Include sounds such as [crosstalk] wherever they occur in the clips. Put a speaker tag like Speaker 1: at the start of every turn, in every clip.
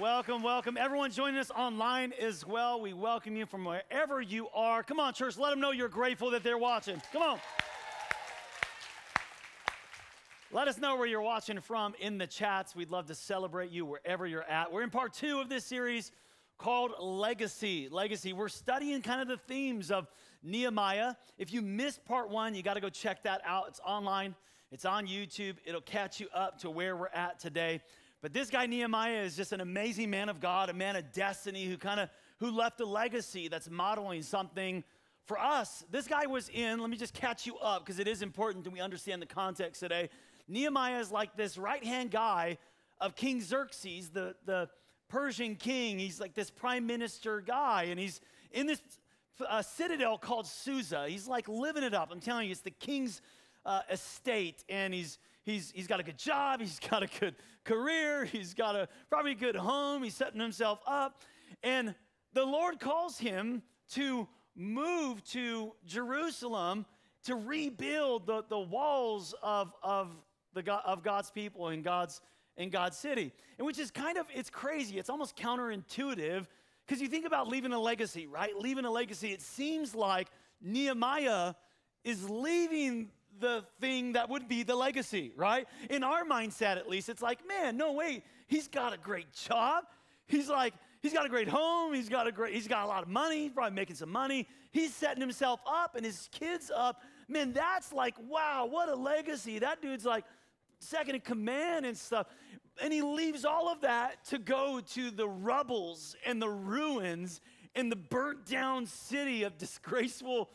Speaker 1: Welcome, welcome. Everyone joining us online as well. We welcome you from wherever you are. Come on, church, let them know you're grateful that they're watching. Come on. Let us know where you're watching from in the chats. We'd love to celebrate you wherever you're at. We're in part two of this series called Legacy. Legacy. We're studying kind of the themes of Nehemiah. If you missed part one, you got to go check that out. It's online, it's on YouTube. It'll catch you up to where we're at today. But this guy Nehemiah is just an amazing man of God, a man of destiny who kind of who left a legacy that's modeling something for us. This guy was in, let me just catch you up because it is important that we understand the context today. Nehemiah is like this right-hand guy of King Xerxes, the, the Persian king. He's like this prime minister guy, and he's in this uh, citadel called Susa. He's like living it up. I'm telling you, it's the king's uh, estate, and he's he's, he's got a good job, he's got a good career, he's got a probably a good home, he's setting himself up. And the Lord calls him to move to Jerusalem to rebuild the, the walls of, of, the, of God's people and God's, in God's city. And which is kind of, it's crazy. It's almost counterintuitive because you think about leaving a legacy, right? Leaving a legacy. It seems like Nehemiah is leaving the thing that would be the legacy, right? In our mindset, at least, it's like, man, no way, he's got a great job. He's like, he's got a great home. He's got a great, he's got a lot of money. He's probably making some money. He's setting himself up and his kids up. Man, that's like, wow, what a legacy. That dude's like second in command and stuff. And he leaves all of that to go to the rubbles and the ruins in the burnt down city of disgraceful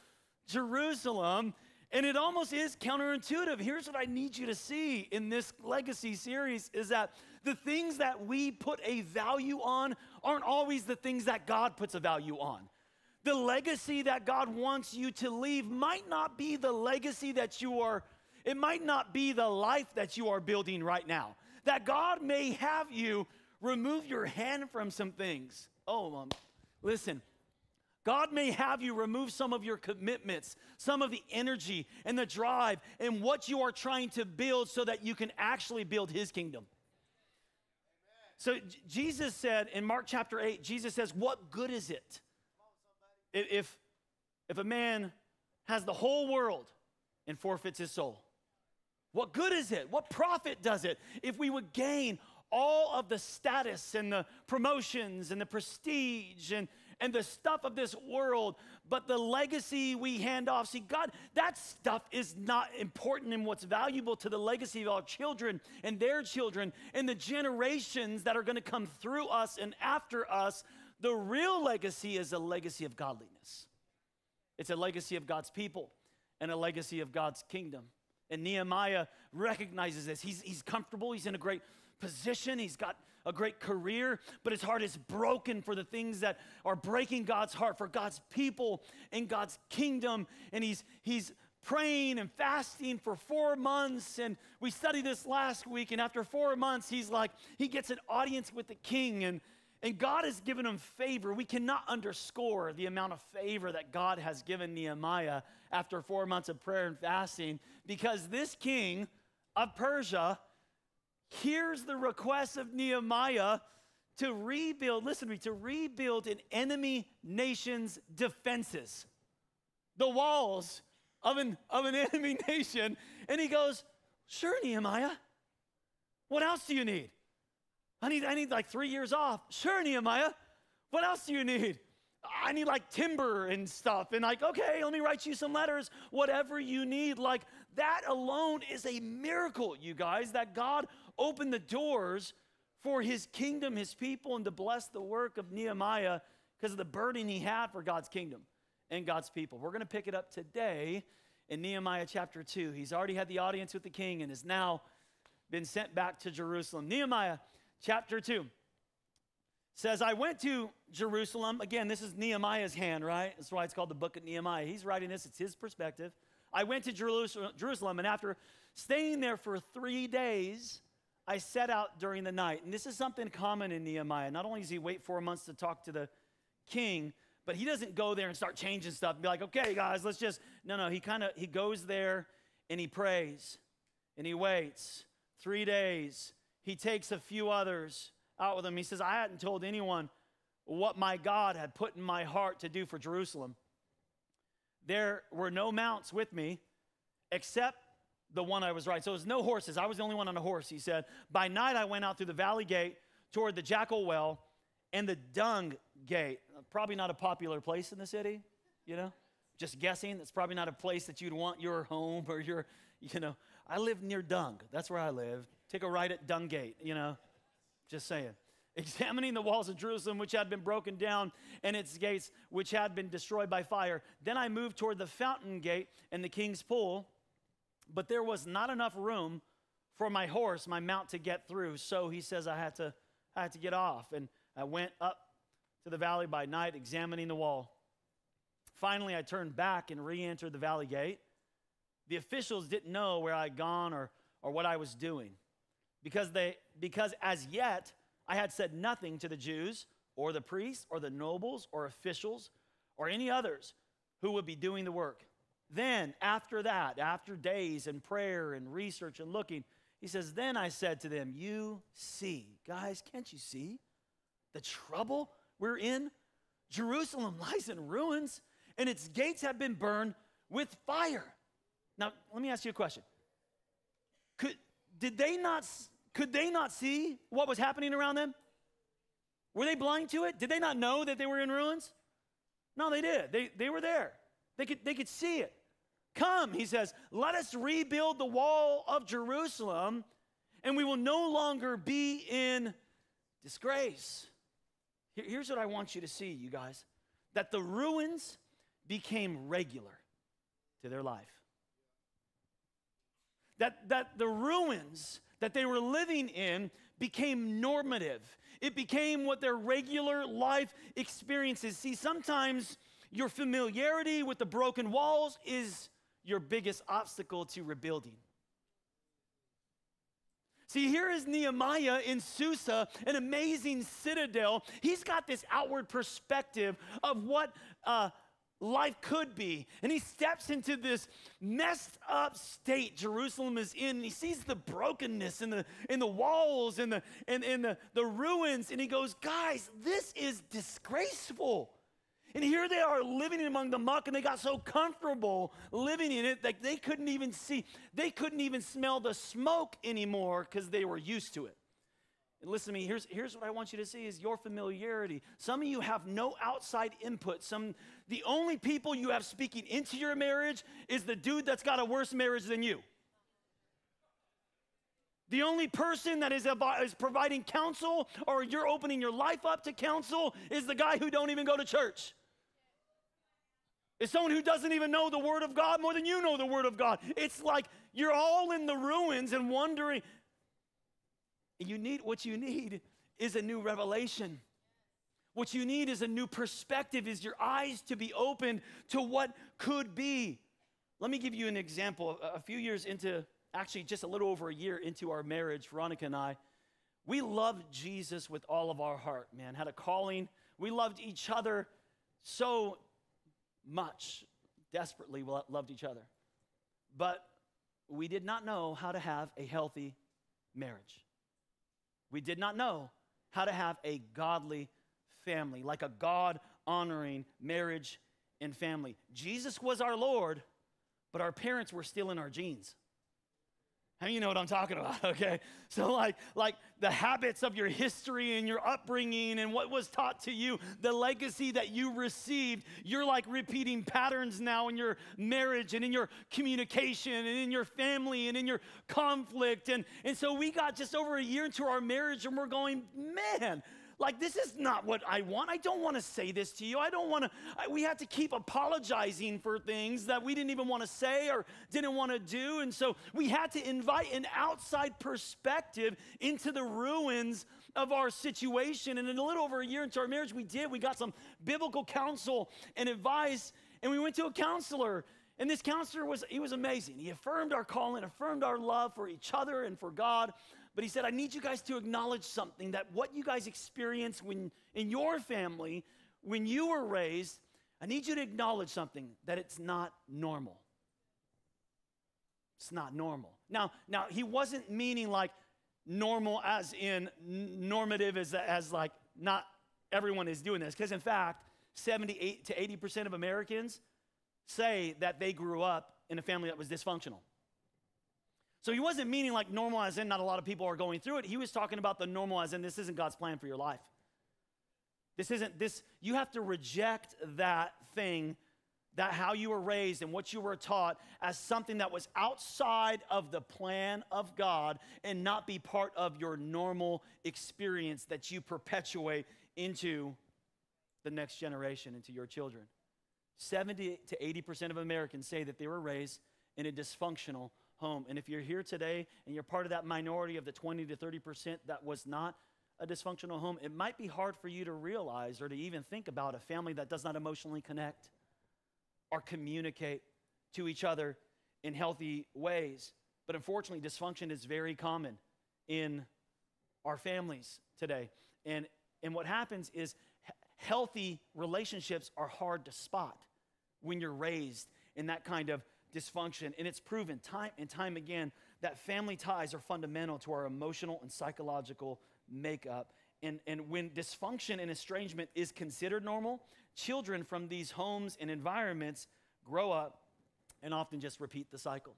Speaker 1: Jerusalem and it almost is counterintuitive. Here's what I need you to see in this legacy series is that the things that we put a value on aren't always the things that God puts a value on. The legacy that God wants you to leave might not be the legacy that you are, it might not be the life that you are building right now. That God may have you remove your hand from some things. Oh, um, listen, God may have you remove some of your commitments, some of the energy and the drive and what you are trying to build so that you can actually build his kingdom. Amen. So Jesus said in Mark chapter 8, Jesus says, What good is it if, if a man has the whole world and forfeits his soul? What good is it? What profit does it if we would gain all of the status and the promotions and the prestige and and the stuff of this world, but the legacy we hand off. See, God, that stuff is not important in what's valuable to the legacy of our children and their children and the generations that are going to come through us and after us. The real legacy is a legacy of godliness. It's a legacy of God's people and a legacy of God's kingdom. And Nehemiah recognizes this. He's, he's comfortable, he's in a great position, he's got a great career, but his heart is broken for the things that are breaking God's heart, for God's people and God's kingdom. And he's, he's praying and fasting for four months. And we studied this last week. And after four months, he's like, he gets an audience with the king. And, and God has given him favor. We cannot underscore the amount of favor that God has given Nehemiah after four months of prayer and fasting because this king of Persia hears the request of Nehemiah to rebuild, listen to me, to rebuild an enemy nation's defenses, the walls of an, of an [laughs] enemy nation. And he goes, Sure, Nehemiah. What else do you need? I need, I need like three years off. Sure, Nehemiah. What else do you need? I need like timber and stuff. And like, okay, let me write you some letters, whatever you need. Like, that alone is a miracle, you guys, that God opened the doors for his kingdom, his people, and to bless the work of Nehemiah because of the burden he had for God's kingdom and God's people. We're going to pick it up today in Nehemiah chapter 2. He's already had the audience with the king and has now been sent back to Jerusalem. Nehemiah chapter 2 says, I went to Jerusalem. Again, this is Nehemiah's hand, right? That's why it's called the book of Nehemiah. He's writing this, it's his perspective. I went to Jerusalem, and after staying there for three days, I set out during the night. And this is something common in Nehemiah. Not only does he wait four months to talk to the king, but he doesn't go there and start changing stuff and be like, okay, guys, let's just. No, no, he kind of he goes there and he prays and he waits three days. He takes a few others out with him. He says, I hadn't told anyone what my God had put in my heart to do for Jerusalem. There were no mounts with me except the one I was right. So it was no horses. I was the only one on a horse, he said. By night, I went out through the valley gate toward the jackal well and the dung gate. Uh, probably not a popular place in the city, you know? Just guessing. It's probably not a place that you'd want your home or your, you know. I live near Dung. That's where I live. Take a ride at Dung Gate, you know? Just saying. [laughs] Examining the walls of Jerusalem, which had been broken down, and its gates, which had been destroyed by fire. Then I moved toward the fountain gate and the king's pool, but there was not enough room for my horse, my mount, to get through. So he says I had to, I had to get off. And I went up to the valley by night, examining the wall. Finally, I turned back and re entered the valley gate. The officials didn't know where I'd gone or, or what I was doing because, they, because as yet I had said nothing to the Jews or the priests or the nobles or officials or any others who would be doing the work. Then, after that, after days and prayer and research and looking, he says, Then I said to them, You see, guys, can't you see the trouble we're in? Jerusalem [laughs] lies in ruins, and its gates have been burned with fire. Now, let me ask you a question. Could, did they not, could they not see what was happening around them? Were they blind to it? Did they not know that they were in ruins? No, they did. They, they were there. They could, they could see it. Come, he says, let us rebuild the wall of Jerusalem, and we will no longer be in disgrace. Here's what I want you to see, you guys that the ruins became regular to their life. That, that the ruins that they were living in became normative. It became what their regular life experiences. See, sometimes your familiarity with the broken walls is your biggest obstacle to rebuilding. See, here is Nehemiah in Susa, an amazing citadel. He's got this outward perspective of what uh, life could be. And he steps into this messed up state Jerusalem is in. And he sees the brokenness in the, in the walls and the, and, and the, the ruins. And he goes, Guys, this is disgraceful. And here they are living among the muck, and they got so comfortable living in it that they couldn't even see, they couldn't even smell the smoke anymore because they were used to it. And listen to me, here's, here's what I want you to see is your familiarity. Some of you have no outside input. Some the only people you have speaking into your marriage is the dude that's got a worse marriage than you. The only person that is, is providing counsel or you're opening your life up to counsel is the guy who don't even go to church. It's someone who doesn't even know the Word of God more than you know the Word of God. It's like you're all in the ruins and wondering. You need what you need is a new revelation. What you need is a new perspective, is your eyes to be opened to what could be. Let me give you an example. A few years into, actually, just a little over a year into our marriage, Veronica and I, we loved Jesus with all of our heart, man. Had a calling. We loved each other so much, desperately loved each other. But we did not know how to have a healthy marriage. We did not know how to have a godly family, like a God honoring marriage and family. Jesus was our Lord, but our parents were still in our genes. How you know what I'm talking about? [laughs] Okay. So, like, like the habits of your history and your upbringing and what was taught to you, the legacy that you received, you're like repeating patterns now in your marriage and in your communication and in your family and in your conflict. And, and so we got just over a year into our marriage and we're going, man, like, this is not what I want. I don't want to say this to you. I don't want to. We had to keep apologizing for things that we didn't even want to say or didn't want to do. And so we had to invite an outside perspective into the ruins of our situation. And in a little over a year into our marriage, we did. We got some biblical counsel and advice, and we went to a counselor. And this counselor was, he was amazing. He affirmed our calling, affirmed our love for each other and for God. But he said, I need you guys to acknowledge something that what you guys experience when in your family, when you were raised, I need you to acknowledge something that it's not normal. It's not normal. Now, now he wasn't meaning like normal as in normative as, as like not everyone is doing this. Because in fact, 78 to 80% of Americans say that they grew up in a family that was dysfunctional. So he wasn't meaning like normal as in not a lot of people are going through it. He was talking about the normal as in this isn't God's plan for your life. This isn't this, you have to reject that thing, that how you were raised and what you were taught as something that was outside of the plan of God and not be part of your normal experience that you perpetuate into the next generation, into your children. 70 to 80% of Americans say that they were raised in a dysfunctional home. And if you're here today and you're part of that minority of the 20 to 30% that was not a dysfunctional home, it might be hard for you to realize or to even think about a family that does not emotionally connect or communicate to each other in healthy ways. But unfortunately, dysfunction is very common in our families today. And, and what happens is healthy relationships are hard to spot when you're raised in that kind of dysfunction. And it's proven time and time again that family ties are fundamental to our emotional and psychological makeup. And, and when dysfunction and estrangement is considered normal, children from these homes and environments grow up and often just repeat the cycle.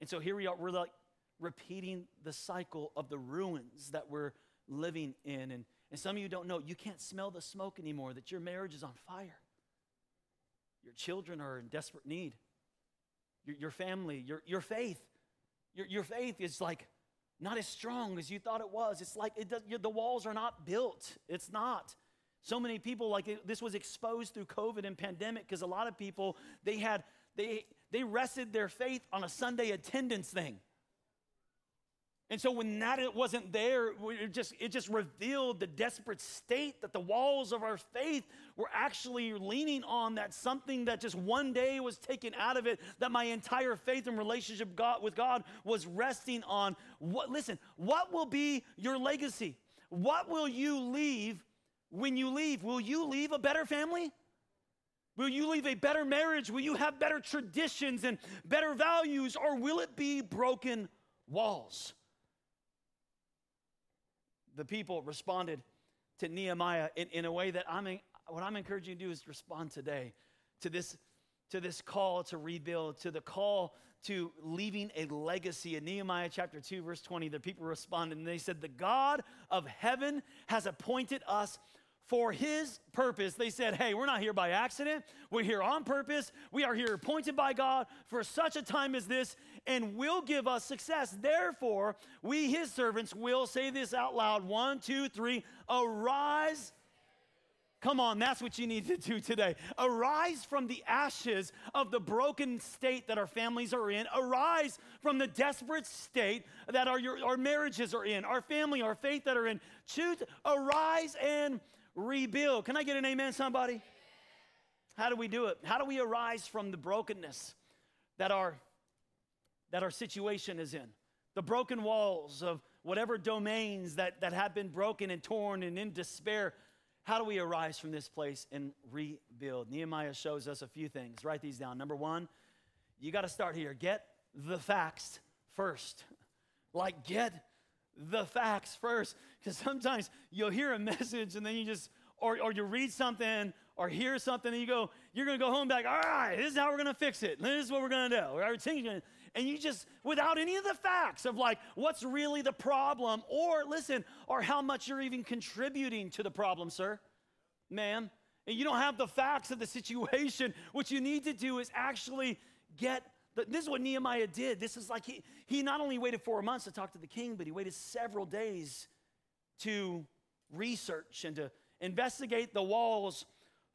Speaker 1: And so here we are, we're like repeating the cycle of the ruins that we're living in. And, and some of you don't know, you can't smell the smoke anymore, that your marriage is on fire. Your children are in desperate need. Your, your family, your, your faith, your, your faith is like not as strong as you thought it was. It's like it does, the walls are not built. It's not. So many people, like it, this was exposed through COVID and pandemic because a lot of people, they had, they, they rested their faith on a Sunday attendance thing. And so when that it wasn't there, it just, it just revealed the desperate state that the walls of our faith were actually leaning on that something that just one day was taken out of it, that my entire faith and relationship God, with God was resting on. What, listen, what will be your legacy? What will you leave when you leave? Will you leave a better family? Will you leave a better marriage? Will you have better traditions and better values? Or will it be broken walls? The people responded to Nehemiah in, in a way that I'm, what I'm encouraging you to do is respond today to this, to this call to rebuild, to the call to leaving a legacy. In Nehemiah chapter 2, verse 20, the people responded and they said, The God of heaven has appointed us for his purpose. They said, Hey, we're not here by accident. We're here on purpose. We are here appointed by God for such a time as this and will give us success. Therefore, we, his servants, will say this out loud one, two, three, arise. Come on, that's what you need to do today. Arise from the ashes of the broken state that our families are in. Arise from the desperate state that our, your, our marriages are in, our family, our faith that are in. Choose, arise and rebuild. Can I get an amen, somebody? How do we do it? How do we arise from the brokenness that our that our situation is in? The broken walls of whatever domains that, that have been broken and torn and in despair. How do we arise from this place and rebuild? Nehemiah shows us a few things. Write these down. Number one, you got to start here. Get the facts first. Like, get the facts first. Because sometimes you'll hear a message and then you just, or, or you read something or hear something and you go, you're going to go home back, all right, this is how we're going to fix it. This is what we're going to do. And you just, without any of the facts of like what's really the problem, or listen, or how much you're even contributing to the problem, sir, ma'am, and you don't have the facts of the situation, [laughs] what you need to do is actually get this is what Nehemiah did. This is like he, he not only waited four months to talk to the king, but he waited several days to research and to investigate the walls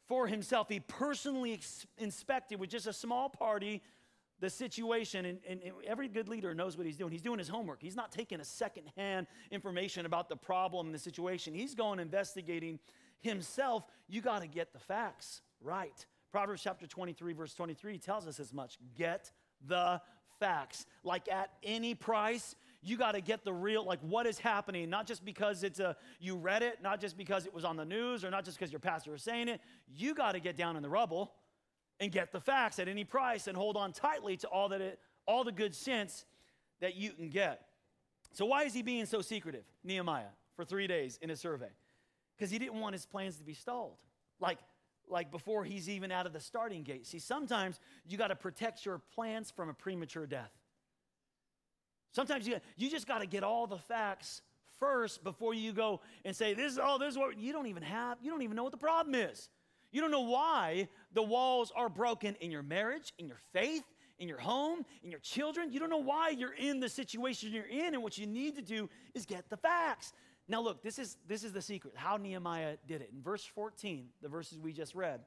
Speaker 1: for himself. He personally inspected with just a small party the situation. And, and, and, every good leader knows what he's doing. He's doing his homework. He's not taking a secondhand information about the problem and the situation. He's going investigating himself. You got to get the facts right. Proverbs chapter 23, verse 23 tells us as much. Get the facts. Like at any price, you got to get the real, like what is happening, not just because it's a, you read it, not just because it was on the news, or not just because your pastor is saying it. You got to get down in the rubble and get the facts at any price and hold on tightly to all that it, all the good sense that you can get. So, why is he being so secretive, Nehemiah, for three days in a survey? Because he didn't want his plans to be stalled. Like, like before he's even out of the starting gate. See, sometimes you got to protect your plans from a premature death. Sometimes you, you just got to get all the facts first before you go and say, This is all this is what you don't even have, you don't even know what the problem is. You don't know why the walls are broken in your marriage, in your faith, in your home, in your children. You don't know why you're in the situation you're in, and what you need to do is get the facts. Now, look, this is, this is the secret how Nehemiah did it. In verse 14, the verses we just read,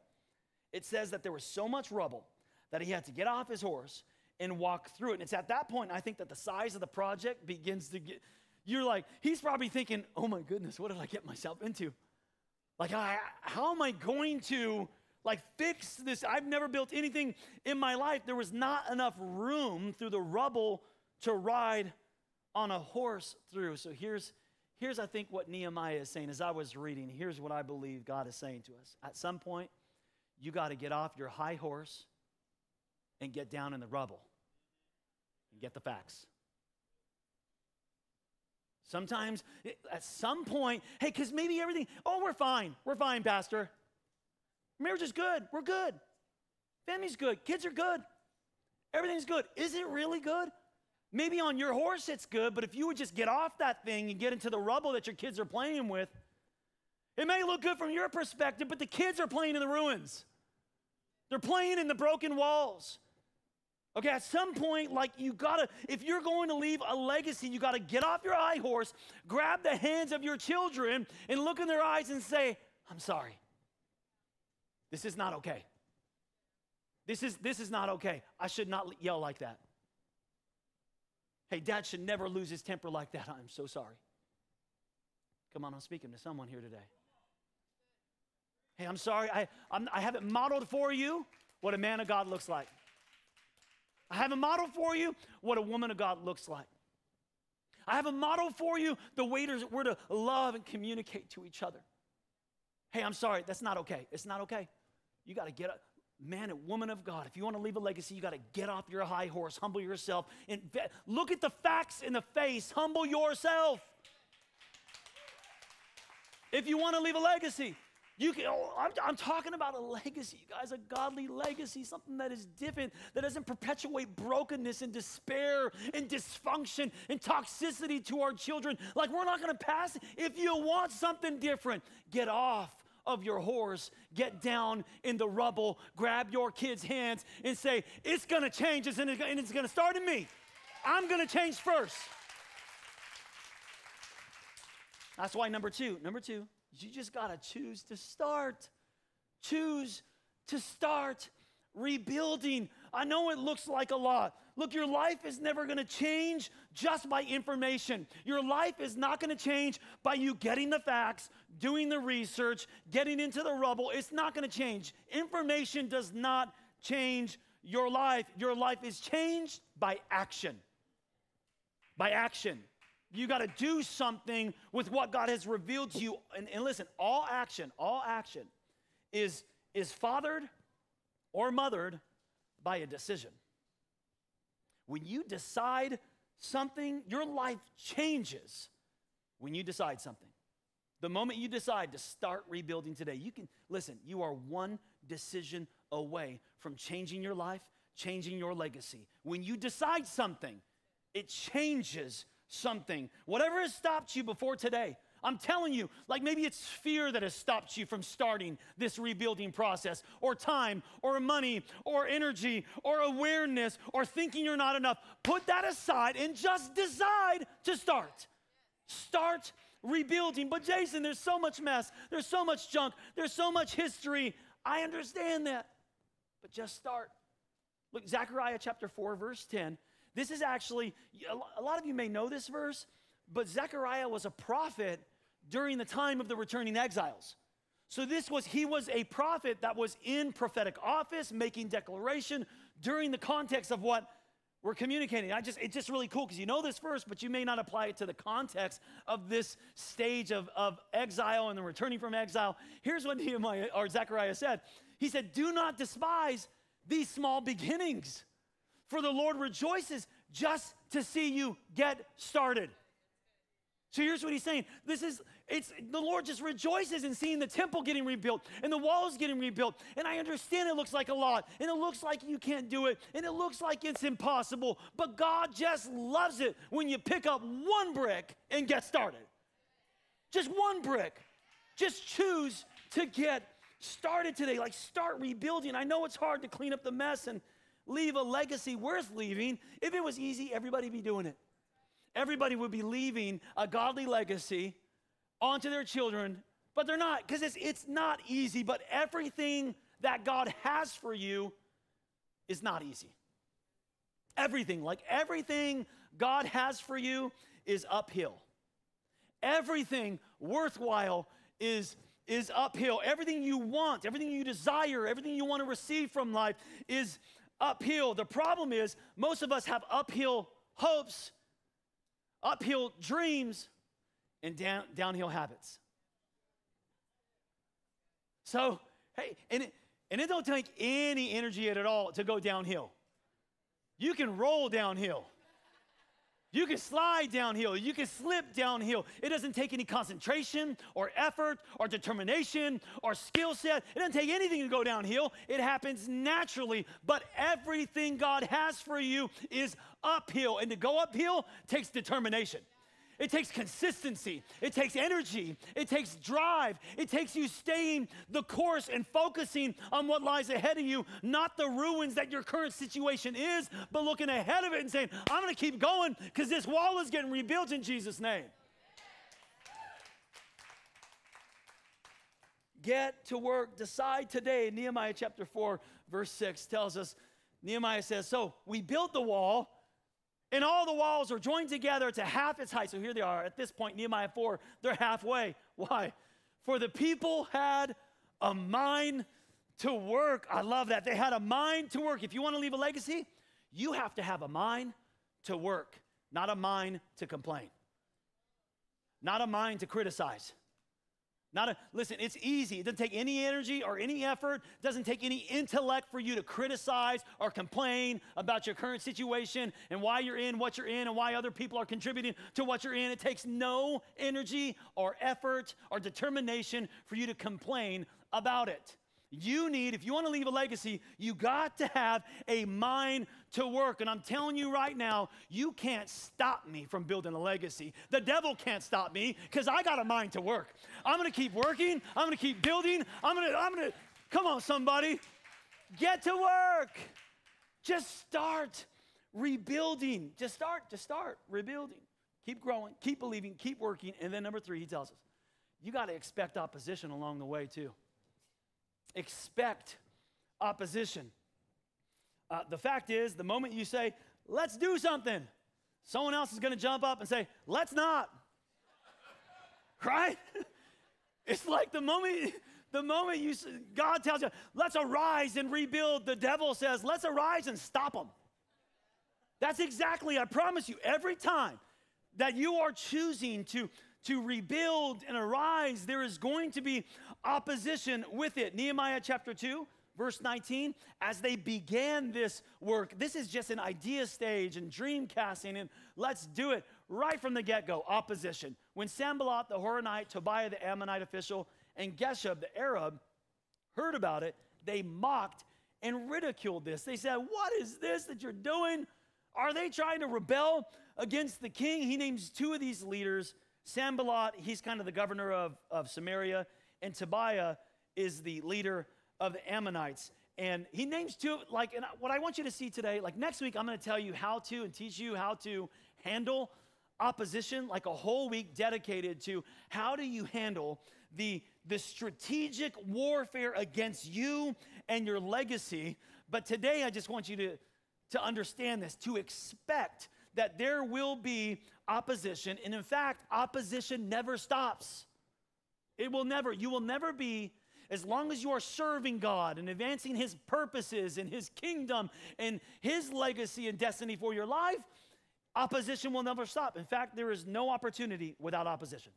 Speaker 1: it says that there was so much rubble that he had to get off his horse and walk through it. And it's at that point, I think, that the size of the project begins to get. You're like, he's probably thinking, oh my goodness, what did I get myself into? Like, I, how am I going to like fix this? I've never built anything in my life. There was not enough room through the rubble to ride on a horse through. So here's here's I think what Nehemiah is saying as I was reading. Here's what I believe God is saying to us. At some point, you got to get off your high horse and get down in the rubble and get the facts. Sometimes, at some point, hey, because maybe everything, oh, we're fine. We're fine, Pastor. Marriage is good. We're good. Family's good. Kids are good. Everything's good. Is it really good? Maybe on your horse it's good, but if you would just get off that thing and get into the rubble that your kids are playing with, it may look good from your perspective, but the kids are playing in the ruins. They're playing in the broken walls. Okay, at some point, like you gotta, if you're going to leave a legacy, you gotta get off your high horse, grab the hands of your children, and look in their eyes and say, I'm sorry. This is not okay. This is, this is not okay. I should not yell like that. Hey, dad should never lose his temper like that. [laughs] I'm so sorry. Come on, I'm speaking to someone here today. Hey, I'm sorry. I, I'm, I haven't modeled for you what a man of God looks like. I have a model for you what a woman of God looks like. I have a model for you the way we're to love and communicate to each other. Hey, I'm sorry, that's not okay. It's not okay. You got to get up. Man and woman of God, if you want to leave a legacy, you got to get off your high horse, humble yourself, and look at the facts in the face, humble yourself. If you want to leave a legacy, you can, oh, I'm, I'm, talking about a legacy, you guys, a godly legacy, something that is different, that doesn't perpetuate brokenness and despair and dysfunction and toxicity to our children. Like, we're not gonna pass. If you want something different, get off of your horse, get down in the rubble, grab your kid's hands, and say, It's gonna change, and it's gonna start in me. I'm gonna change first. That's why number two, number two, you just got to choose to start. Choose to start rebuilding. I know it looks like a lot. Look, your life is never going to change just by information. Your life is not going to change by you getting the facts, doing the research, getting into the rubble. It's not going to change. Information does not change your life. Your life is changed by action. By action. You got to do something with what God has revealed to you. And, and listen, all action, all action is, is fathered or mothered by a decision. When you decide something, your life changes when you decide something. The moment you decide to start rebuilding today, you can, listen, you are one decision away from changing your life, changing your legacy. When you decide something, it changes something. Whatever has stopped you before today, I'm telling you, like maybe it's fear that has stopped you from starting this rebuilding process, or time, or money, or energy, or awareness, or thinking you're not enough. Put that aside and just decide to start. Start rebuilding. But Jason, there's so much mess, there's so much junk, there's so much history. I understand that. But just start. Look, Zechariah chapter 4, verse 10 this is actually, a lot of you may know this verse, but Zechariah was a prophet during the time of the returning exiles. So this was, he was a prophet that was in prophetic office, making declaration during the context of what we're communicating. I just, it's just really cool because you know this verse, but you may not apply it to the context of this stage of, of exile and the returning from exile. Here's what Nehemiah or Zechariah said. He said, Do not despise these small beginnings. For the Lord rejoices just to see you get started. So here's what he's saying. This is it's the Lord just rejoices in seeing the temple getting rebuilt and the walls getting rebuilt. And I understand it looks like a lot and it looks like you can't do it and it looks like it's impossible, but God just loves it when you pick up one brick and get started. Just one brick. Just choose to get started today. Like start rebuilding. I know it's hard to clean up the mess and leave a legacy worth leaving. If it was easy, everybody'd be doing it everybody would be leaving a godly legacy onto their children, but they're not because it's, it's not easy. But everything that God has for you is not easy. Everything, like everything God has for you is uphill. Everything worthwhile is, is uphill. Everything you want, everything you desire, everything you want to receive from life is uphill. The problem is, most of us have uphill hopes uphill dreams and down, downhill habits. So, hey, and it, and it don't take any energy at all to go downhill. You can roll downhill. You can slide downhill. You can slip downhill. It doesn't take any concentration or effort or determination or skill set. It doesn't take anything to go downhill. It happens naturally. But everything God has for you is uphill. And to go uphill takes determination. It takes consistency. It takes energy. It takes drive. It takes you staying the course and focusing on what lies ahead of you, not the ruins that your current situation is, but looking ahead of it and saying, I'm going to keep going because this wall is getting rebuilt in Jesus' name. Get to work. Decide today. Nehemiah chapter 4, verse 6 tells us Nehemiah says, So we built the wall and all the walls are joined together to half its height. So here they are. At this point, Nehemiah 4, they're halfway. Why? For the people had a mind to work. I love that. They had a mind to work. If you want to leave a legacy, you have to have a mind to work, not a mind to complain, not a mind to criticize. Not a, listen, it's easy. It doesn't take any energy or any effort. It doesn't take any intellect for you to criticize or complain about your current situation and why you're in what you're in and why other people are contributing to what you're in. It takes no energy or effort or determination for you to complain about it. You need, if you want to leave a legacy, you got to have a mind to work. And I'm telling you right now, you can't stop me from building a legacy. The devil can't stop me because I got a mind to work. I'm going to keep working. I'm going to keep building. I'm going to, I'm going to, come on, somebody, get to work. Just start rebuilding. Just start, just start rebuilding. Keep growing, keep believing, keep working. And then number three, he tells us, you got to expect opposition along the way too expect opposition. Uh, the fact is, the moment you say, let's do something, someone else is going to jump up and say, let's not. [laughs] right? [laughs] it's like the moment. The moment you, God tells you, let's arise and rebuild, the devil says, let's arise and stop them. That's exactly, I promise you, every time that you are choosing to, to rebuild and arise, there is going to be opposition with it. Nehemiah chapter 2, verse 19, as they began this work, this is just an idea stage and dream casting, and let's do it right from the get go. Opposition. When Sanballat the Horonite, Tobiah the Ammonite official, and Geshem the Arab heard about it, they mocked and ridiculed this. They said, What is this that you're doing? Are they trying to rebel against the king? He names two of these leaders. Sanballat, he's kind of the governor of, of Samaria, and Tobiah is the leader of the Ammonites. And he names two, like, and what I want you to see today, like next week, I'm going to tell you how to and teach you how to handle opposition, like a whole week dedicated to how do you handle the, the strategic warfare against you and your legacy. But today, I just want you to, to understand this, to expect that there will be opposition. And in fact, opposition never stops. It will never, you will never be, as long as you are serving God and advancing His purposes and His kingdom and His legacy and destiny for your life, opposition will never stop. In fact, there is no opportunity without opposition.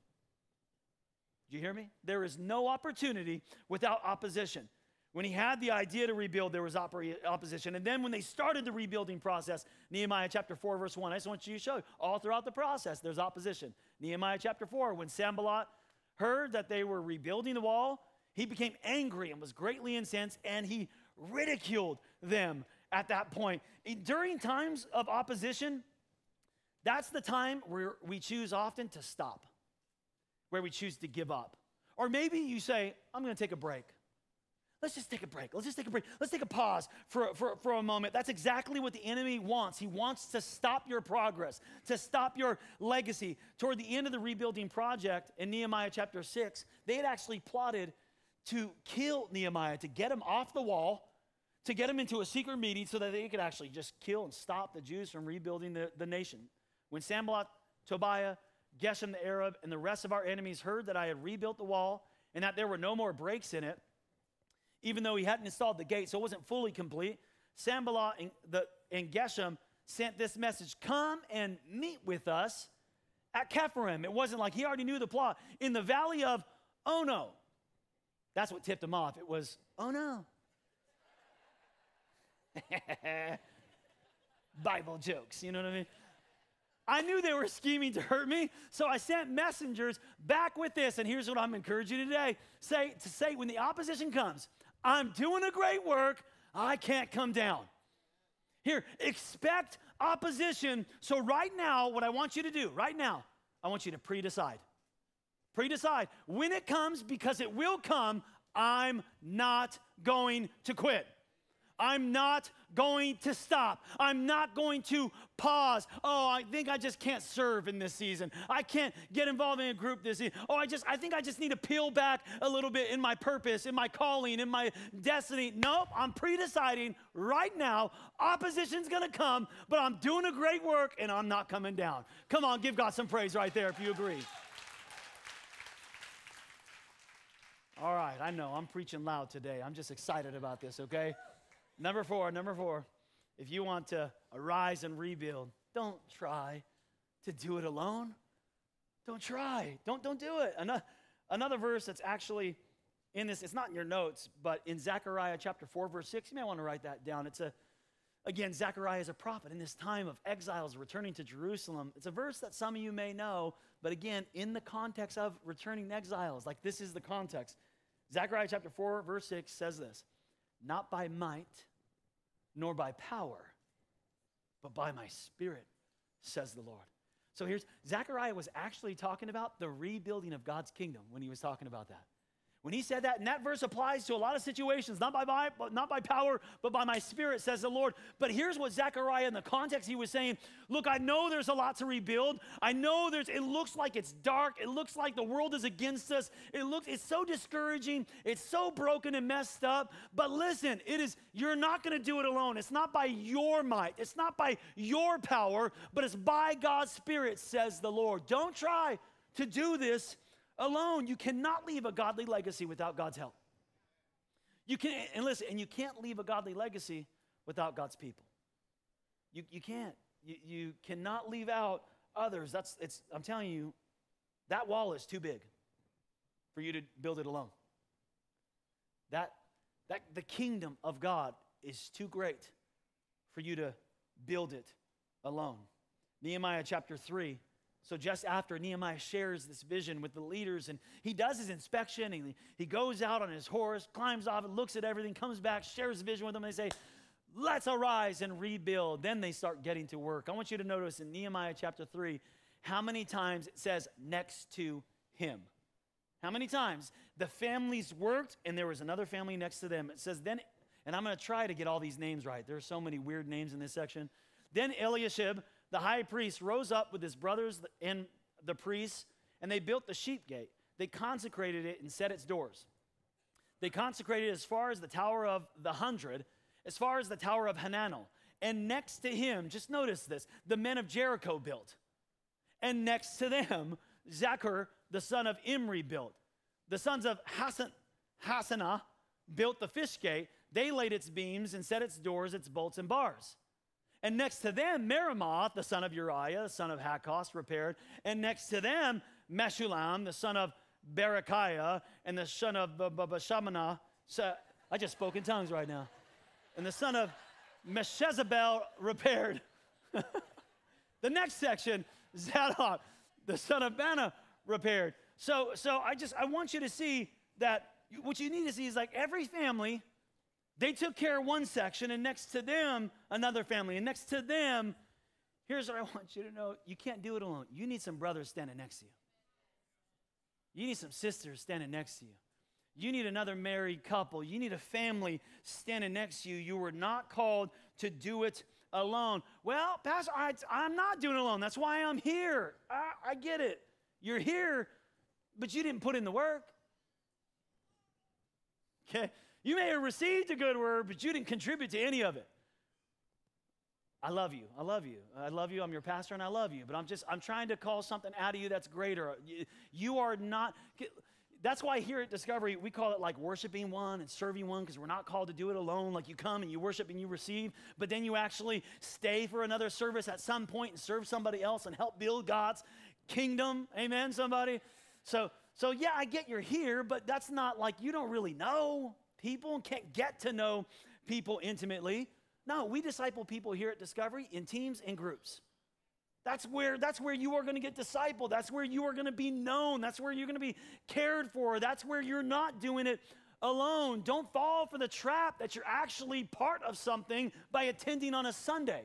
Speaker 1: Do you hear me? There is no opportunity without opposition. When he had the idea to rebuild, there was opposition. And then when they started the rebuilding process, Nehemiah chapter 4, verse 1, I just want you to show all throughout the process, there's opposition. Nehemiah chapter 4, when Sanballat heard that they were rebuilding the wall, he became angry and was greatly incensed, and he ridiculed them at that point. During times of opposition, that's the time where we choose often to stop, where we choose to give up. Or maybe you say, I'm going to take a break. Let's just take a break. Let's just take a break. Let's take a pause for, for, for a moment. That's exactly what the enemy wants. He wants to stop your progress, to stop your legacy. Toward the end of the rebuilding project in Nehemiah chapter 6, they had actually plotted to kill Nehemiah, to get him off the wall, to get him into a secret meeting so that they could actually just kill and stop the Jews from rebuilding the, the nation. When Sanballat, Tobiah, Geshem the Arab, and the rest of our enemies heard that I had rebuilt the wall and that there were no more breaks in it, even though he hadn't installed the gate, so it wasn't fully complete. Sanballat and, the, and Geshem sent this message Come and meet with us at Kepharim. It wasn't like he already knew the plot. In the valley of Ono. That's what tipped him off. It was, oh no. [laughs] Bible jokes, you know what I mean? I knew they were scheming to hurt me, so I sent messengers back with this. And here's what I'm encouraging you today: say to say when the opposition comes, I'm doing a great work. I can't come down. Here, expect opposition. So, right now, what I want you to do, right now, I want you to pre decide. Pre decide. When it comes, because it will come, I'm not going to quit. I'm not going to stop. I'm not going to pause. Oh, I think I just can't serve in this season. I can't get involved in a group this season. Oh, I just I think I just need to peel back a little bit in my purpose, in my calling, in my destiny. Nope, I'm pre-deciding right now. Opposition's going to come, but I'm doing a great work and I'm not coming down. Come on, give God some praise right there if you agree. All right, I know I'm preaching loud today. I'm just excited about this, okay? Number four, number four, if you want to arise and rebuild, don't try to do it alone. Don't try. Don't, don't do it. Another, another verse that's actually in this, it's not in your notes, but in Zechariah chapter 4, verse 6, you may want to write that down. It's a, again, Zechariah is a prophet in this time of exiles returning to Jerusalem. It's a verse that some of you may know, but again, in the context of returning exiles, like this is the context. Zechariah chapter 4, verse 6 says this Not by might nor by power, but by my spirit, says the Lord. So here's Zechariah was actually talking about the rebuilding of God's kingdom when he was talking about that. When he said that, and that verse applies to a lot of situations, not by, by, not by power, but by my spirit, says the Lord. But here's what Zechariah, in the context, he was saying, Look, I know there's a lot to rebuild. I know there's, it looks like it's dark. It looks like the world is against us. It looks, it's so discouraging. It's so broken and messed up. But listen, it is, you're not going to do it alone. It's not by your might, it's not by your power, but it's by God's Spirit, says the Lord. Don't try to do this alone. You cannot leave a godly legacy without God's help. You can, and listen, and you can't leave a godly legacy without God's people. You, you can't. You, you cannot leave out others. That's, it's, I'm telling you, that wall is too big for you to build it alone. That, that the kingdom of God is too great for you to build it alone. Nehemiah chapter 3 so, just after Nehemiah shares this vision with the leaders, and he does his inspection, and he goes out on his horse, climbs off, and looks at everything, comes back, shares the vision with them, and they say, Let's arise and rebuild. Then they start getting to work. I want you to notice in Nehemiah chapter 3 how many times it says next to him. How many times? The families worked, and there was another family next to them. It says, Then, and I'm going to try to get all these names right. There are so many weird names in this section. Then Eliashib, the high priest rose up with his brothers and the priests, and they built the sheep gate. They consecrated it and set its doors. They consecrated as far as the Tower of the Hundred, as far as the Tower of Hananel. And next to him, just notice this, the men of Jericho built. And next to them, Zachar, the son of Imri, built. The sons of Hassan, Hassanah built the fish gate. They laid its beams and set its doors, its bolts, and bars. And next to them, Meremoth, the son of Uriah, the son of Hakkoz, repaired. And next to them, Meshullam, the son of Berechiah, and the son of Shamanah, I just spoke in tongues right now. And the son of Meshezabel repaired. [laughs] the next section, Zadok, the son of Baana, repaired. So, so I just I want you to see that what you need to see is like every family, they took care of one section, and next to them, another family, and next to them, here's what I want you to know: you can't do it alone. You need some brothers standing next to you. You need some sisters standing next to you. You need another married couple. You need a family standing next to you. You were not called to do it alone. Well, Pastor, I, am not doing it alone. That's why I'm here. I, I get it. You're here, but you didn't put in the work. Okay? You may have received a good word, but you didn't contribute to any of it. I love you. I love you. I love you. I'm your pastor and I love you. But I'm just, I'm trying to call something out of you that's greater. You, are not, that's why here at Discovery, we call it like worshiping one and serving one because we're not called to do it alone. Like you come and you worship and you receive, but then you actually stay for another service at some point and serve somebody else and help build God's kingdom. Amen, somebody? So, so yeah, I get you're here, but that's not like you don't really know people can't get to know people intimately. No, we disciple people here at Discovery in teams and groups. That's where, that's where you are going to get discipled. That's where you are going to be known. That's where you're going to be cared for. That's where you're not doing it alone. Don't fall for the trap that you're actually part of something by attending on a Sunday.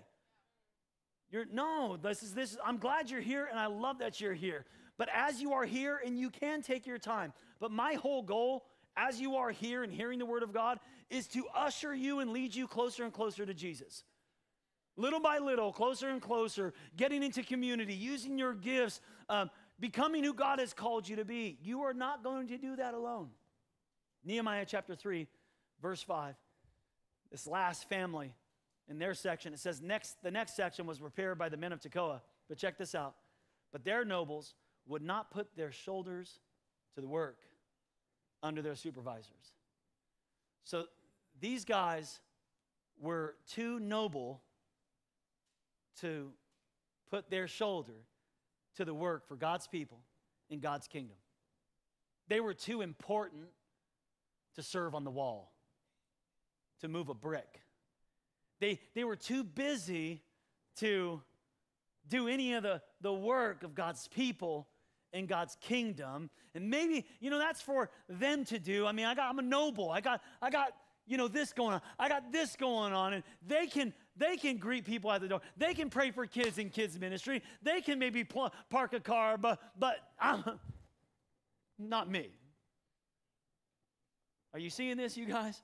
Speaker 1: You're no, this is this is, I'm glad you're here and I love that you're here. But as you are here and you can take your time, but my whole goal as you are here and hearing the word of God is to usher you and lead you closer and closer to Jesus. Little by little, closer and closer, getting into community, using your gifts, um, becoming who God has called you to be. You are not going to do that alone. Nehemiah chapter 3, verse 5. This last family in their section, it says next, the next section was prepared by the men of Tekoa. But check this out. But their nobles would not put their shoulders to the work under their supervisors. So these guys were too noble to put their shoulder to the work for God's people in God's kingdom. They were too important to serve on the wall, to move a brick. They, they were too busy to do any of the, the work of God's people in God's kingdom. And maybe, you know, that's for them to do. I mean, I got, I'm a noble. I got, I got, you know, this going on. I got this going on. And they can, they can greet people at the door. They can pray for kids in kids ministry. They can maybe pl- park a car, but, but I'm, [laughs] not me. Are you seeing this, you guys?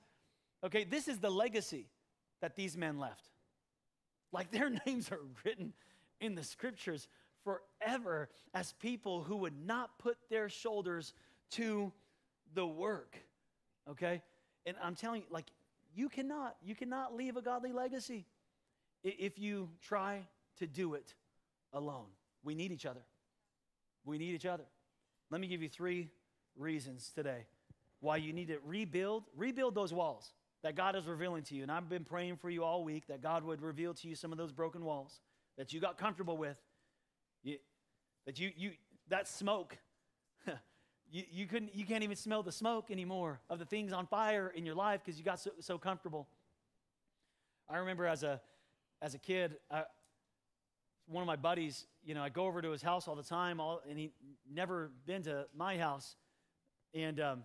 Speaker 1: Okay, this is the legacy that these men left. Like their [laughs] names are written in the scriptures forever as people who would not put their shoulders to the work. Okay? And I'm telling you, like, you cannot, you cannot leave a godly legacy if you try to do it alone. We need each other. We need each other. Let me give you three reasons today why you need to rebuild, rebuild those walls that God is revealing to you. And I've been praying for you all week that God would reveal to you some of those broken walls that you got comfortable with. That you, you that smoke, [laughs] you, you, couldn't, you can't even smell the smoke anymore of the things on fire in your life because you got so, so comfortable. I remember as a, as a kid, I, one of my buddies, you know, I go over to his house all the time, all, and he never been to my house. And um,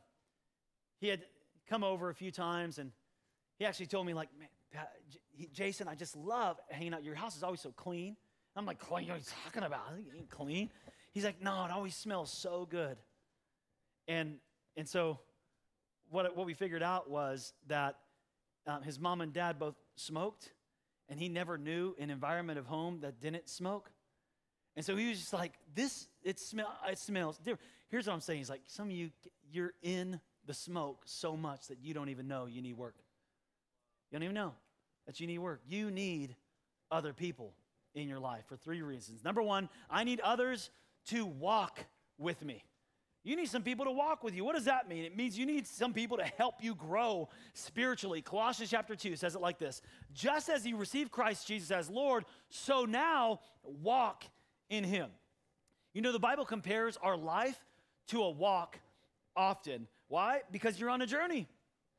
Speaker 1: he had come over a few times, and he actually told me, like, man, Jason, I just love hanging out. Your house is always so clean. I'm like, what are you talking about? It ain't clean. He's like, no, it always smells so good. And, and so what, what we figured out was that um, his mom and dad both smoked, and he never knew an environment of home that didn't smoke. And so he was just like, this, it, smell, it smells different. Here's what I'm saying. He's like, some of you, you're in the smoke so much that you don't even know you need work. You don't even know that you need work. You need other people in your life for three reasons. Number one, I need others to walk with me. You need some people to walk with you. What does that mean? It means you need some people to help you grow spiritually. Colossians chapter 2 says it like this Just as you received Christ Jesus as Lord, so now walk in him. You know, the Bible compares our life to a walk often. Why? Because you're on a journey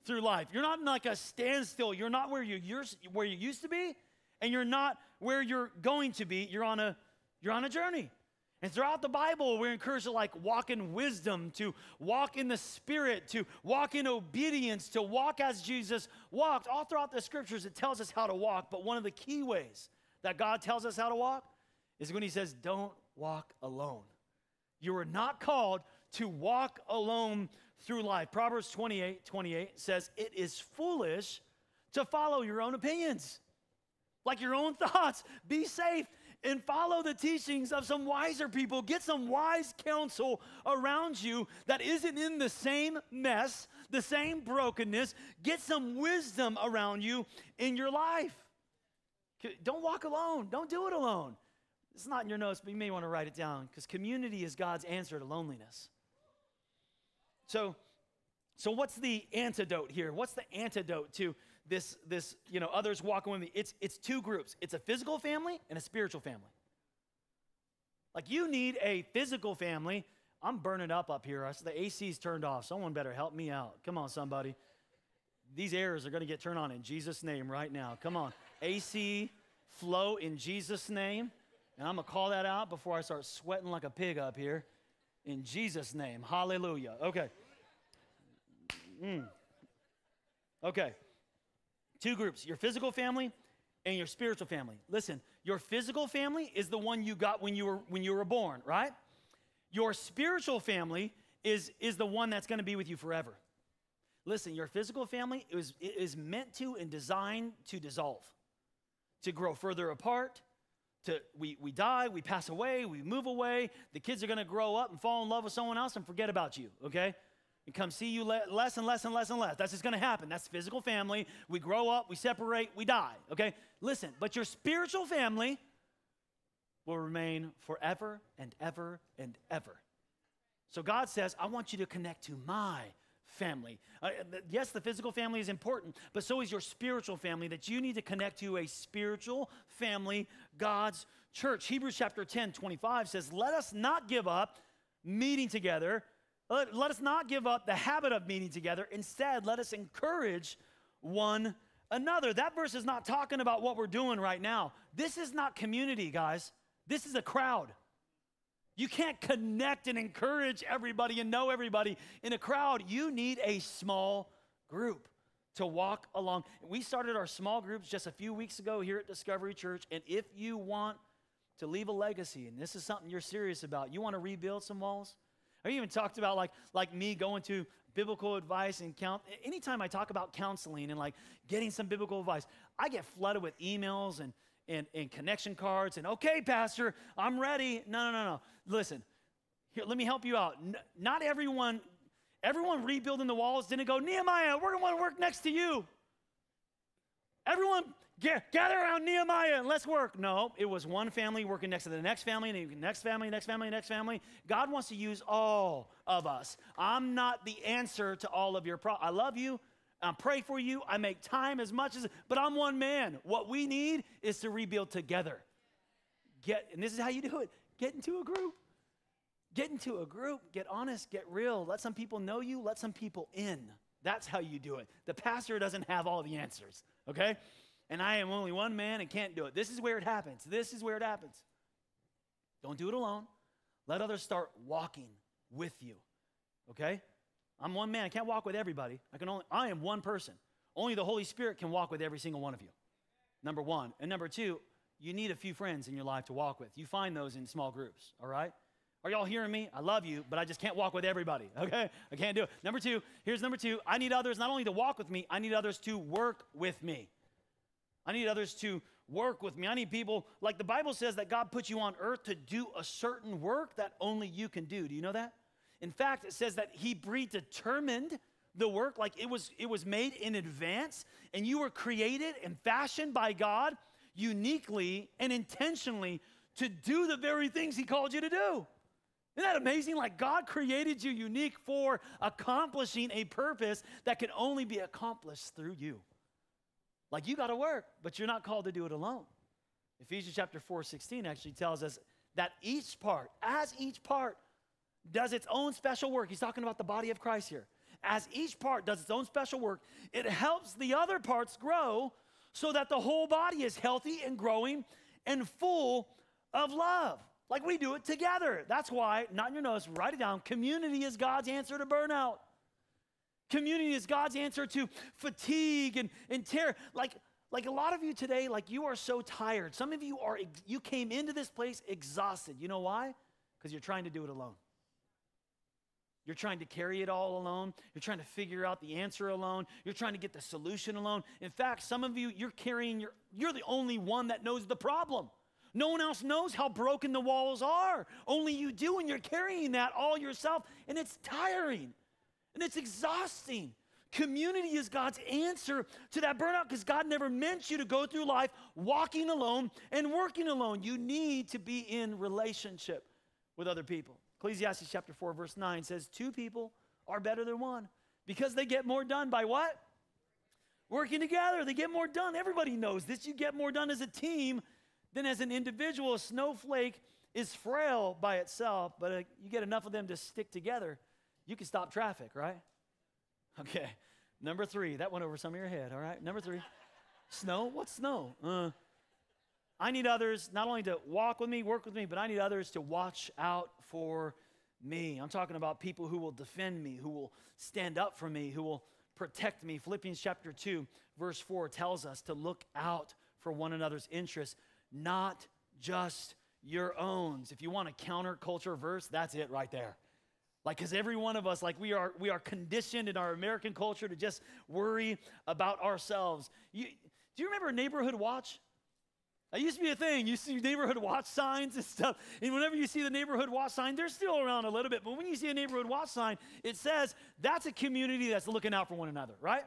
Speaker 1: through life. You're not in like a standstill. You're not where you you're, where you used to be, and you're not where you're going to be. You're on a you're on a journey. And throughout the Bible, we're encouraged to like walk in wisdom, to walk in the Spirit, to walk in obedience, to walk as Jesus walked. All throughout the scriptures, it tells us how to walk. But one of the key ways that God tells us how to walk is when He says, Don't walk alone. You are not called to walk alone through life. Proverbs 28 28 says, It is foolish to follow your own opinions, like your own [laughs] thoughts. Be safe and follow the teachings of some wiser people. Get some wise counsel around you that isn't in the same mess, the same brokenness. Get some wisdom around you in your life. Don't walk alone. Don't do it alone. It's not in your notes, but you may want to write it down because community is God's answer to loneliness. So, so what's the antidote here? What's the antidote to this, this you know, others walking with me? It's, it's two groups. It's a physical family and a spiritual family. Like you need a physical family. I'm burning up up here. The AC's turned off. Someone better help me out. Come on, somebody. These airs are going to get turned on in Jesus' name right now. Come on. AC flow in Jesus' name. And I'm going to call that out before I start sweating like a pig up here. In Jesus' name. Hallelujah. Okay. Mm. Okay. Two groups your physical family and your spiritual family. Listen, your physical family is the one you got when you were when you were born, right? Your spiritual family is is the one that's going to be with you forever. Listen, your physical family is, is meant to and designed to dissolve, to grow further apart, to we, we die, we pass away, we move away. The kids are going to grow up and fall in love with someone else and forget about you, okay? And come see you le- less and less and less and less. That's just going to happen. That's physical family. We grow up, we separate, we die, okay? Listen, but your spiritual family will remain forever and ever and ever. So God says, I want you to connect to my family. Uh, yes, the physical family is important, but so is your spiritual family that you need to connect to a spiritual family, God's church. Hebrews chapter 10, 25 says, Let us not give up meeting together. Let, let us not give up the habit of meeting together. Instead, let us encourage one another. That verse is not talking about what we're doing right now. This is not community, guys. This is a crowd. You can't connect and encourage everybody and know everybody in a crowd. You need a small group to walk along. We started our small groups just a few weeks ago here at Discovery Church. And if you want to leave a legacy, and this is something you're serious about, you want to rebuild some walls. I even talked about like, like me going to biblical advice and count. Anytime I talk about counseling and like getting some biblical advice, I get flooded with emails and and, and connection cards and, okay, Pastor, I'm ready. No, no, no, no. Listen, here, let me help you out. N- not everyone, everyone rebuilding the walls didn't go, Nehemiah, we're going to work next to you. Everyone get, gather around Nehemiah and let's work. No, it was one family working next to the next family, and the next family, next family, next family. God wants to use all of us. I'm not the answer to all of your problems. I love you. I pray for you. I make time as much as, but I'm one man. What we need is to rebuild together. Get, and this is how you do it get into a group. Get into a group, get honest, get real. Let some people know you, let some people in. That's how you do it. The pastor doesn't have all the answers, okay? And I am only one man and can't do it. This is where it happens. This is where it happens. Don't do it alone. Let others start walking with you, okay? I'm one man. I can't walk with everybody. I can only I am one person. Only the Holy Spirit can walk with every single one of you. Number 1. And number 2, you need a few friends in your life to walk with. You find those in small groups, all right? Are y'all hearing me? I love you, but I just can't walk with everybody, [laughs] okay? I can't do it. Number 2, here's number 2. I need others not only to walk with me, I need others to work with me. I need others to work with me. I need people, like the Bible says that God put you on earth to do a certain work that only you can do. Do you know that? In fact, it says that he predetermined the work like it was it was made in advance and you were created and fashioned by God uniquely and intentionally to do the very things he called you to do. Isn't that amazing? Like God created you unique for accomplishing a purpose that can only be accomplished through you. Like you got to work, but you're not called to do it alone. Ephesians chapter 4 16 actually tells us that each part, as each part does its own special work. He's talking about the body of Christ here. as each part does its own special work, it helps the other parts grow so that the whole body is healthy and growing and full of love. Like we do it together. That's why, not in your notes, write it down. Community is God's answer to burnout. Community is God's answer to fatigue and, and terror. Like, like a lot of you today, like you are so tired. Some of you are, you came into this place exhausted. You know why? Because you're trying to do it alone. You're trying to carry it all alone. You're trying to figure out the answer alone. You're trying to get the solution alone. In fact, some of you, you're carrying your, you're the only one that knows the problem. No one else knows how broken the walls are. Only you do, and you're carrying that all yourself, and it's tiring and it's exhausting. Community is God's answer to that burnout because God never meant you to go through life walking alone and working alone. You need to be in relationship with other people. Ecclesiastes chapter 4, verse 9 says, Two people are better than one because they get more done by what? Working together. They get more done. Everybody knows this. You get more done as a team than as an individual. A snowflake is frail by itself, but uh, you get enough of them to stick together, you can stop traffic, right? Okay. Number three, that went over some of your head, all right? Number three, snow. What's snow? Uh, I need others not only to walk with me, work with me, but I need others to watch out for me. I'm talking about people who will defend me, who will stand up for me, who will protect me. Philippians chapter 2, verse 4 tells us to look out for one another's interests, not just your own. If you want a counterculture verse, that's it right there. Like, because every one of us, like we are, we are conditioned in our American culture to just worry about ourselves. You, do you remember Neighborhood Watch? That used to be a thing. You see neighborhood watch signs and stuff. And whenever you see the neighborhood watch sign, they're still around a little bit. But when you see a neighborhood watch sign, it says that's a community that's looking out for one another, right?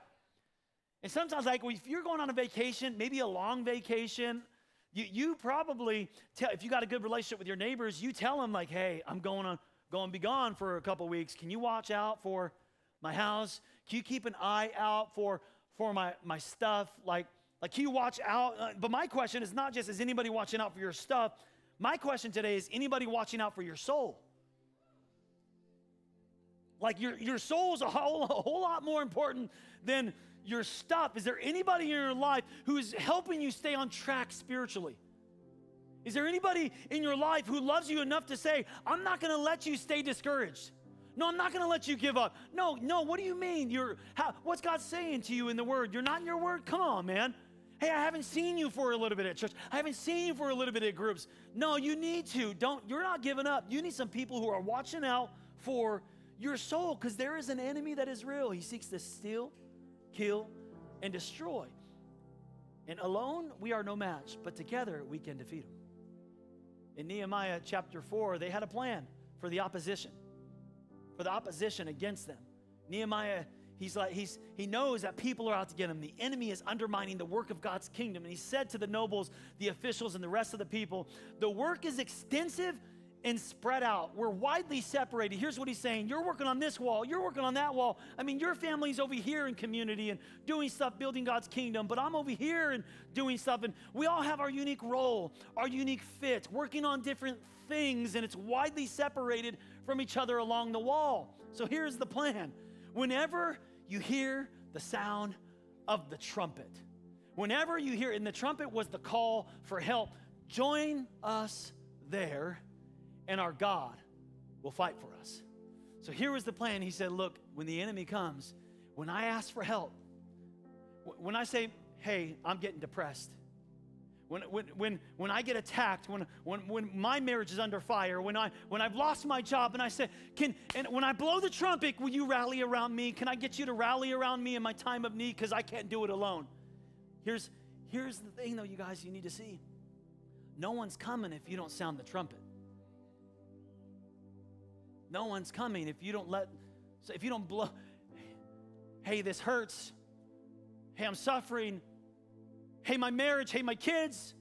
Speaker 1: And sometimes, like if you're going on a vacation, maybe a long vacation, you, you probably tell, if you got a good relationship with your neighbors, you tell them, like, hey, I'm going on, going to be gone for a couple weeks. Can you watch out for my house? Can you keep an eye out for, for my, my stuff? Like, like, can you watch out? Uh, but my question is not just is anybody watching out for your stuff? My question today is anybody watching out for your soul? Like, your, your soul is a whole, a whole lot more important than your stuff. Is there anybody in your life who is helping you stay on track spiritually? Is there anybody in your life who loves you enough to say, I'm not going to let you stay discouraged? No, I'm not going to let you give up. No, no, what do you mean? You're how, what's God saying to you in the word? You're not in your word? Come on, man. Hey, I haven't seen you for a little bit at church. I haven't seen you for a little bit at groups. No, you need to. Don't you're not giving up. You need some people who are watching out for your soul because there is an enemy that is real. He seeks to steal, kill, and destroy. And alone we are no match, but together we can defeat him. In Nehemiah chapter 4, they had a plan for the opposition, for the opposition against them. Nehemiah He's like, he's, he knows that people are out to get him. The enemy is undermining the work of God's kingdom. And he said to the nobles, the officials, and the rest of the people, The work is extensive and spread out. We're widely separated. Here's what he's saying You're working on this wall, you're working on that wall. I mean, your family's over here in community and doing stuff, building God's kingdom, but I'm over here and doing stuff. And we all have our unique role, our unique fit, working on different things, and it's widely separated from each other along the wall. So here's the plan. Whenever you hear the sound of the trumpet. Whenever you hear, and the trumpet was the call for help, join us there, and our God will fight for us. So here was the plan. He said, Look, when the enemy comes, when I ask for help, when I say, Hey, I'm getting depressed, when, when, when, when I get attacked, when, when, when my marriage is under fire, when, I, when I've lost my job, and I say, can, and when I blow the trumpet, will you rally around me? Can I get you to rally around me in my time of need? Because I can't do it alone. Here's, here's the thing, though, you guys, you need to see. No one's coming if you don't sound the trumpet. No one's coming if you don't let, so if you don't blow, hey, this hurts. Hey, I'm suffering. Hey, my marriage. Hey, my kids.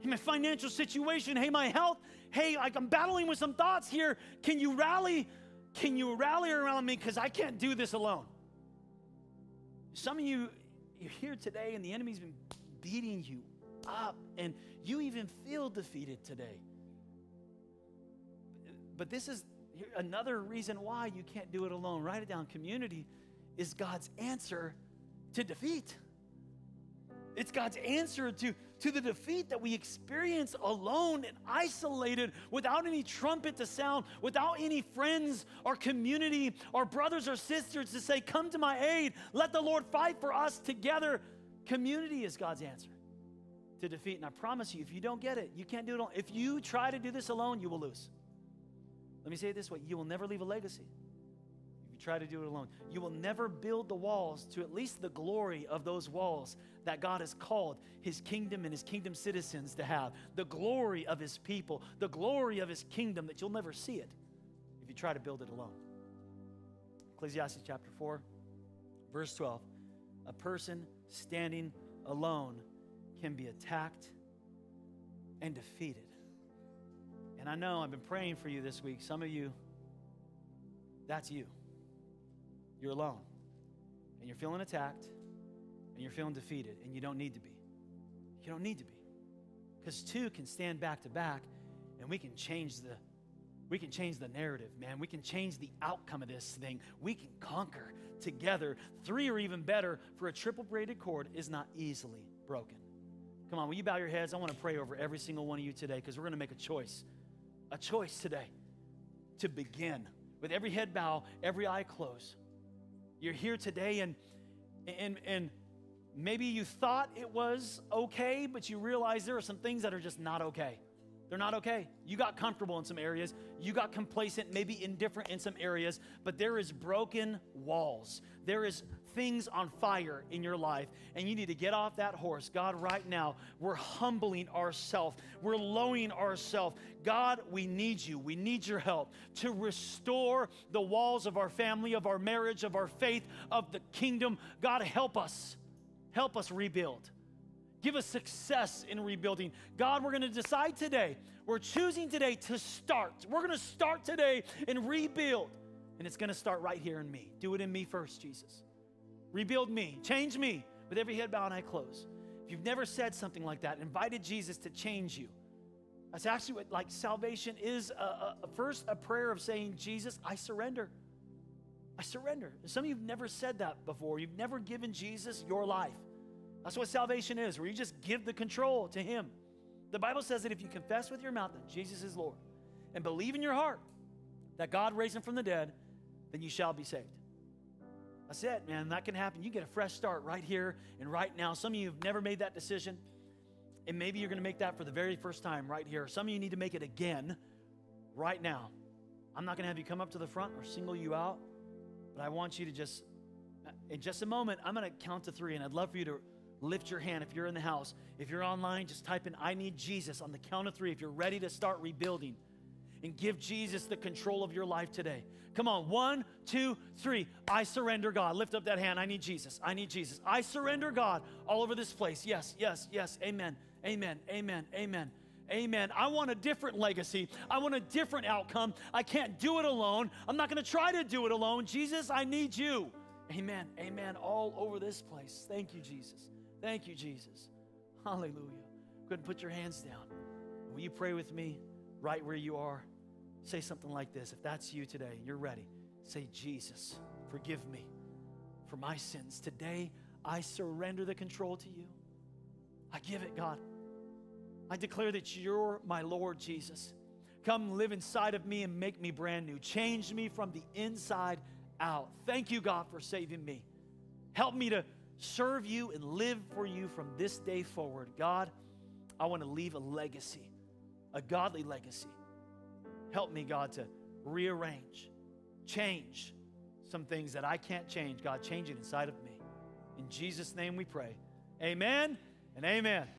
Speaker 1: Hey, my financial situation. Hey, my health. Hey, like I'm battling with some thoughts here. Can you rally? Can you rally around me? Because I can't do this alone. Some of you, you're here today and the enemy's been beating you up and you even feel defeated today. But this is another reason why you can't do it alone, write it down. Community is God's answer to defeat. It's God's answer to, to the defeat that we experience alone and isolated without any trumpet to sound, without any friends or community or brothers or sisters to say, Come to my aid. Let the Lord fight for us together. Community is God's answer to defeat. And I promise you, if you don't get it, you can't do it alone. If you try to do this alone, you will lose. Let me say it this way you will never leave a legacy if you try to do it alone. You will never build the walls to at least the glory of those walls that God has called his kingdom and his kingdom citizens to have. The glory of his people, the glory of his kingdom that you'll never see it if you try to build it alone. Ecclesiastes chapter 4, verse 12. A person standing alone can be attacked and defeated. And I know I've been praying for you this week. Some of you, that's you. You're alone. And you're feeling attacked and you're feeling defeated, and you don't need to be. You don't need to be. Because two can stand back to back and we can change the we can change the narrative, man. We can change the outcome of this thing. We can conquer together. Three or even better, for a triple braided cord is not easily broken. Come on, will you bow your heads? I want to pray over every single one of you today because we're going to make a choice. A choice today to begin with every head bow, every eye closed. You're here today and and and maybe you thought it was okay, but you realize there are some things that are just not okay. They're not okay. You got comfortable in some areas. You got complacent, maybe indifferent in some areas, but there is broken walls. There is things on fire in your life, and you need to get off that horse. God, right now, we're humbling ourselves. We're lowering ourselves. God, we need you. We need your help to restore the walls of our family, of our marriage, of our faith, of the kingdom. God, help us. Help us rebuild. Give us success in rebuilding. God, we're going to decide today. We're choosing today to start. We're going to start today and rebuild. And it's going to start right here in me. Do it in me first, Jesus. Rebuild me. Change me with every head bowed and eye closed. If you've never said something like that, invited Jesus to change you. That's actually what, like, salvation is a, a, a first a prayer of saying, Jesus, I surrender. I surrender. Some of you have never said that before. You've never given Jesus your life. That's what salvation is, where you just give the control to Him. The Bible says that if you confess with your mouth that Jesus is Lord and believe in your heart that God raised Him from the dead, then you shall be saved. That's it, man. That can happen. You get a fresh start right here and right now. Some of you have never made that decision, and maybe you're going to make that for the very first time right here. Some of you need to make it again right now. I'm not going to have you come up to the front or single you out, but I want you to just, in just a moment, I'm going to count to three, and I'd love for you to lift your hand if you're in the house. If you're online, just type in I need Jesus on the count of three if you're ready to start rebuilding and give Jesus the control of your life today. Come on, one, two, three. I surrender, God. Lift up that hand. I need Jesus. I need Jesus. I surrender, God, all over this place. Yes, yes, yes. Amen. Amen. Amen. Amen. Amen. I want a different legacy. I want a different outcome. I can't do it alone. I'm not going to try to do it alone. Jesus, I need you. Amen. Amen. All over this place. Thank you, Jesus. Thank you, Jesus. Hallelujah. Go ahead and put your hands down. Will you pray with me right where you are? Say something like this. If that's you today, and you're ready. Say, Jesus, forgive me for my sins. Today, I surrender the control to you. I give it, God. I declare that you're my Lord, Jesus. Come live inside of me and make me brand new. Change me from the inside out. Thank you, God, for saving me. Help me to serve you and live for you from this day forward. God, I want to leave a legacy, a godly legacy. Help me, God, to rearrange, change some things that I can't change. God, change it inside of me. In Jesus' name we pray. Amen and amen.